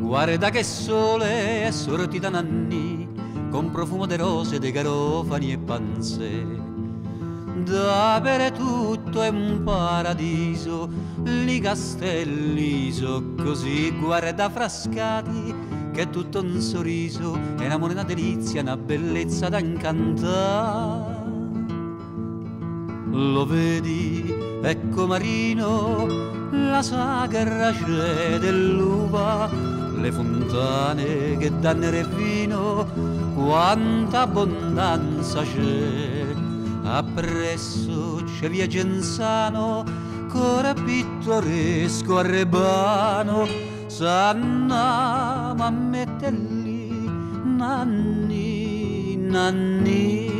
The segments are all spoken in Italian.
Guarda che sole è sortita nanni con profumo de rose, de garofani e panze. Da tutto è un paradiso, li castelli so così, guarda frascati che è tutto un sorriso, è una una delizia, una bellezza da incantare. Lo vedi, ecco Marino, la sagra c'è dell'uva, le fontane che danno il vino, quanta abbondanza c'è. Appresso c'è via Genzano, cora pittoresco a Rebano, s'annama a mettere lì, nanni, nanni.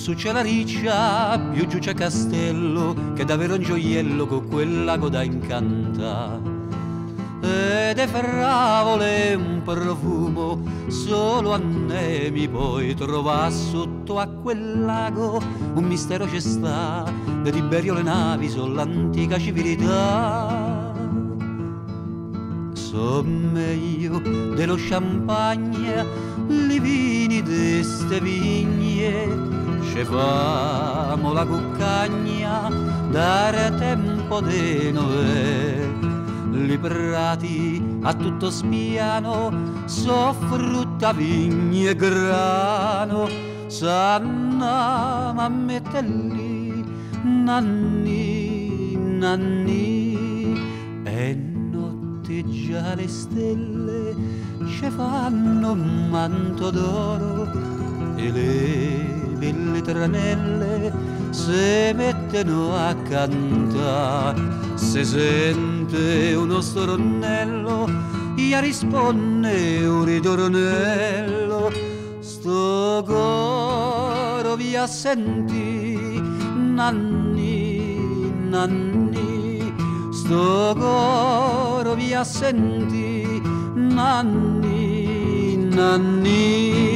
Su c'è la riccia, più giù c'è castello, che è davvero un gioiello con quel lago da incanta. Ed è ferravole un profumo, solo a ne mi puoi trovare sotto a quel lago. Un mistero c'è sta, de Tiberio le navi, sono l'antica civiltà. So meglio dello champagne, li vini d'este vigne, Scevamo la cuccagna dare tempo Noè. Li prati a tutto spiano so frutta vigne e grano. Sanna ma mettelli nanni nanni. E notte già le stelle ci fanno un manto d'oro e le belle tranelle se mettono a cantare, se sente uno stornello, gli risponde un ritornello, sto coro via senti, nanni, nanni, sto coro via senti, nanni, nanni.